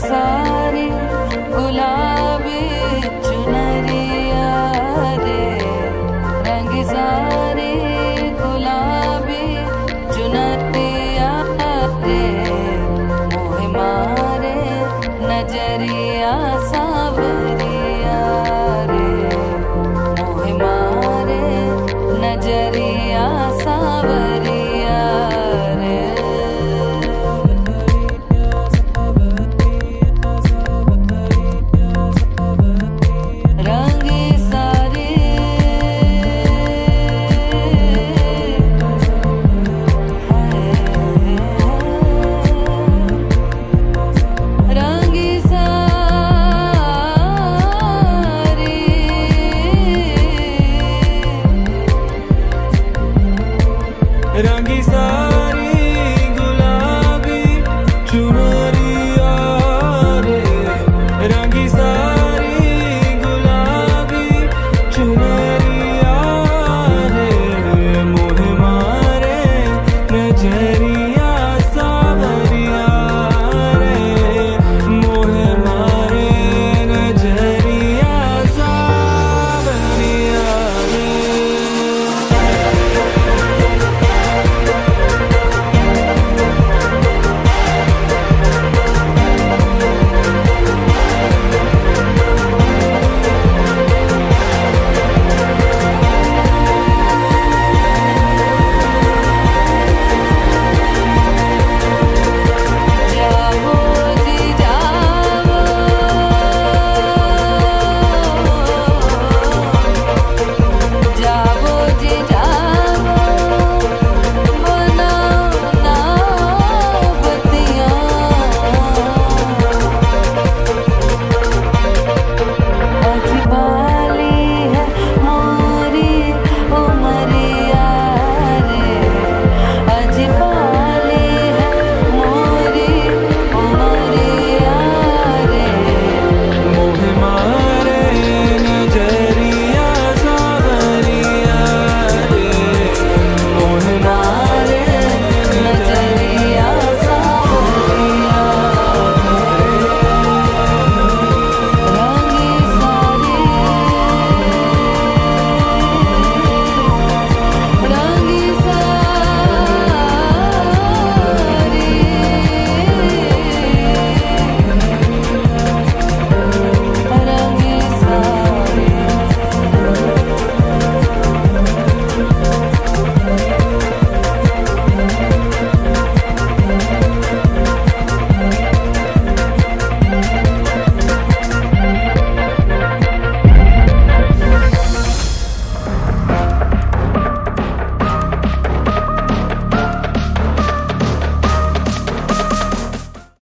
सारी गुलाब